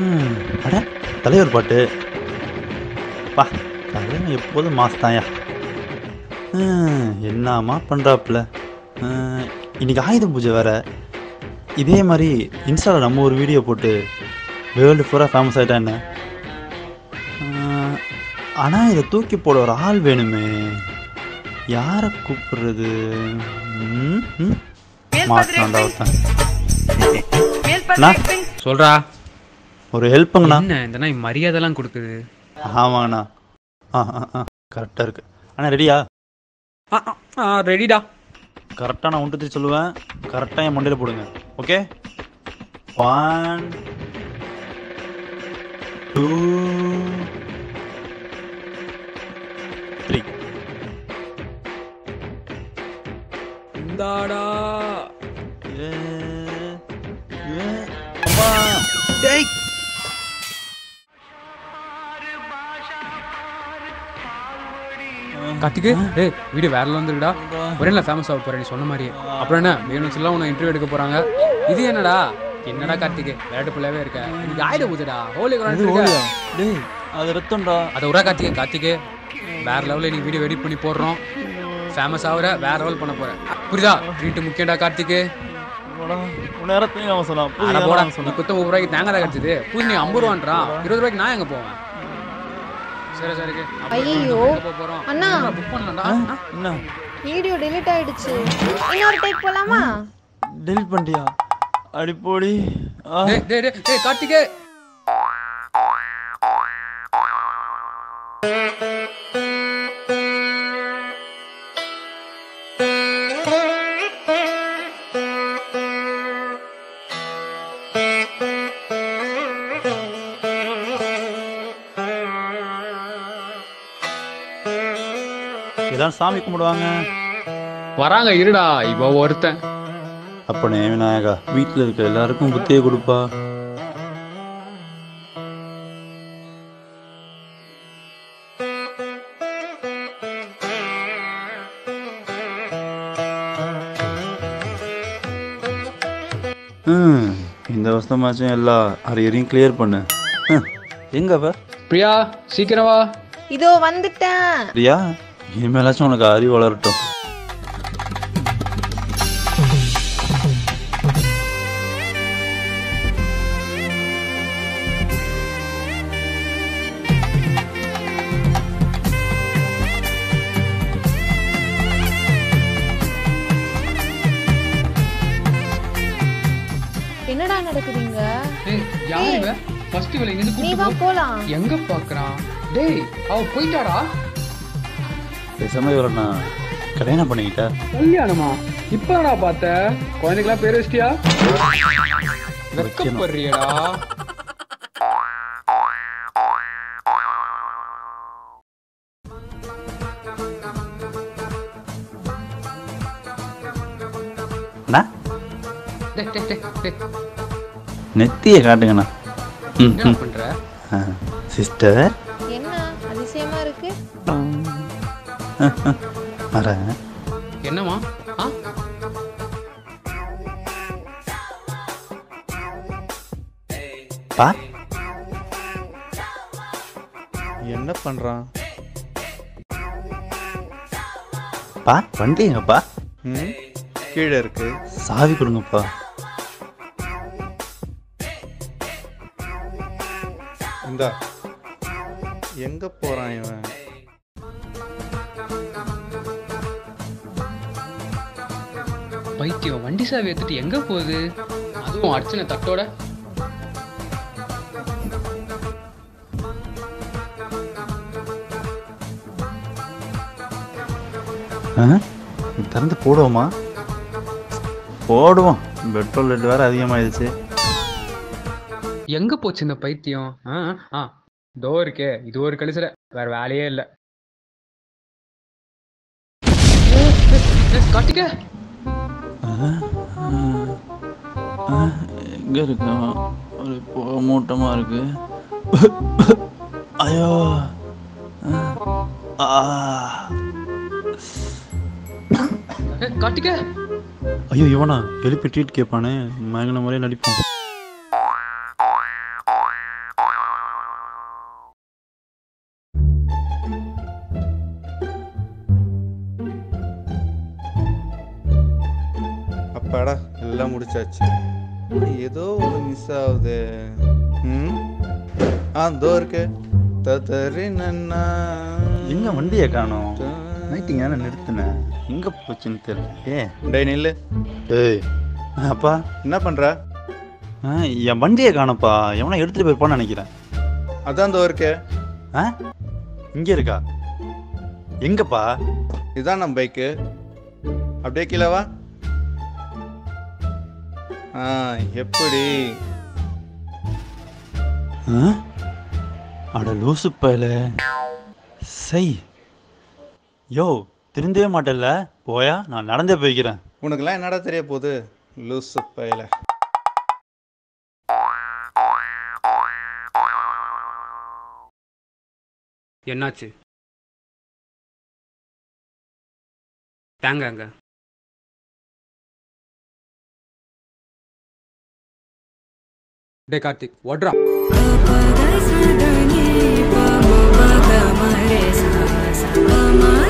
ம், அட. தலைவர் பாட்டு. பா தலைவன் எப்போதும் மாஸ் தாயா என்னம்மா பண்ணுறாப்புல இன்னைக்கு ஆயுத பூஜை வேற. இதே மாதிரி இன்ஸ்டாவில் நம்ம ஒரு வீடியோ போட்டு வேர்ல்டு பூரா ஃபேமஸ் ஆகிட்டா என்ன? ஆனால் இதை தூக்கி போட ஒரு ஆள் வேணுமே. யாரை கூப்பிடுறது? ம், ம். மாட்டினான்டா ஒருத்தன். சொல்றா. ஒரு ஹெல்ப்புங்கண்ணா என்ன இந்த நாய் மரியாதைலாம் கொடுக்குது. ஆமாங்கண்ணா. ஆ ஆ கரெக்டாக இருக்கு. அண்ணா ரெடியா ஆ, ரெடிடா கரெக்டாக நான் ஒன்று சொல்லுவேன். கரெக்டாக என் மண்டையில் போடுங்க. ஓகே ஒன் டூ கார்த்திக்கு ஏய் வீடியோ வேற வந்துருக்குடா. ஒரே நல்லா ஃபேமஸ் ஆக போற நீ சொன்ன மாதிரியே அப்புறம் என்ன வேணும் சொல்லலாம் உன்னை இன்டர்வியூ எடுக்க போறாங்க. இது என்னடா? என்னடா கார்த்திக் விளையாட்டு பிள்ளையாவே இருக்க. இன்னைக்கு ஆயுத பூஜைடா. ஹோலி டேய். அது ரத்தம்டா. அதை விடா கார்த்திகே கார்த்திகே வேற லெவலில் நீ வீடியோ எடிட் பண்ணி போடுறோம். ஃபேமஸ் ஆகுற வேற லெவல் பண்ண போற. புரியுதா? ட்ரீட் முக்கியம்டா கார்த்திக்கு நேரத்தையும் அவன் சொன்னான் அட போடா. நீ குத்த முப்பது ரூபாய்க்கு தேங்காய் கிடைச்சது. புது நீ ஐம்பது ரூபான்றான் இருபது ரூபாய்க்கு நான் எங்க போவேன்? போறோம். அண்ணா. என்ன? வீடியோ delete ஆயிடுச்சு. இன்னொரு டேக் போலாமா? டேய் டேய் டேய் கார்த்திகே. எல்லாரும் சாமி கும்பிடுவாங்க. வராங்க இருடா இவ ஒருத்தன். அப்பனே விநாயகா வீட்டில் இருக்க எல்லாருக்கும் புத்தியை கொடுப்பா. ம், இந்த வருஷமாச்சும் எல்லா அரியரையும் கிளியர் பண்ணு. ஹம், எங்க அவ? பிரியா சீக்கிரம் வா. இதோ வந்துட்டேன். பிரியா? இனிமேலாச்சும் உனக்கு அறிவு வளரட்டும். என்னடா நடக்குதுங்க? டேய் யார் இவ? ஃபர்ஸ்ட் இவள போலாம். எங்க பாக்குறான்? டேய் அவ போயிட்டாடா? பேசாம இவரை நான் கல்யாணம் பண்ணிக்கிட்டா? கல்யாணமா? இப்படா பார்த்த? குழந்தைக்கெல்லாம் பேர் வச்சிட்டியா? வெக்கப்படுறியடா. நெத்தியை காட்டுங்கண்ணா. சிஸ்டர். வரேன் என்னமா ஆ? பா. என்ன பண்றான்? பா வண்டிங்கப்பா ம்? கீழே இருக்கு. சாவி கொடுங்கப்பா. இந்தா. எங்க போறான் இவன்? பைத்தியம் வண்டி சாவி எடுத்துட்டு எங்க போகுது? அதுவும் அர்ச்சனை தட்டோட? திறந்து போடுவோமா? போடுவோம். பெட்ரோல் ரேட் வேற அதிகமாயிடுச்சு. எங்க போச்சு இந்த பைத்தியம்? ஆ தோ இருக்கே. இது ஒரு கழிசல. வேற வேலையே இல்ல. கார்த்திகே! எங்க இருக்கான் ஒரு புகை மூட்டமா இருக்கு. ஐயோ கார்த்திகே. ஐயோ இவனா? எழுப்பி ட்ரீட் கேட்பானே மயங்கின மாதிரியே நடிப்பான். எல்லாம் முடிச்சாச்சு. ஏதோ ஒன்று மிஸ் ஆகுது. ம்? ஆ தோ இருக்கு. தத்தரி நன்னா. எங்க வண்டியை காணோம்? நைட்டிங்க நான் நிறுத்தினேன்? எங்க போச்சுன்னு தெரியல. ஏ டேய் நில்லு. ஏய் அப்பா. என்ன பண்ற? என் வண்டியை காணப்பா எவனா எடுத்துட்டு போயிருப்பான்னு நினைக்கிறேன். அதான் தோ இருக்கு. ஆ? இங்க இருக்கா? எங்கப்பா? இதுதான் நம்ம பைக்கு அப்படியே கீழே வா. எப்படி? அட லூசு பயல. சை யோ திருந்தவே மாட்டேல்ல. போயா நான் நடந்தே போய்க்கிறேன். உனக்கெல்லாம் என்னடா தெரிய போகுது? லூசு பயல. என்னாச்சு? தேங்காங்க டே డే కార్తిక్ వడ్రా Mama.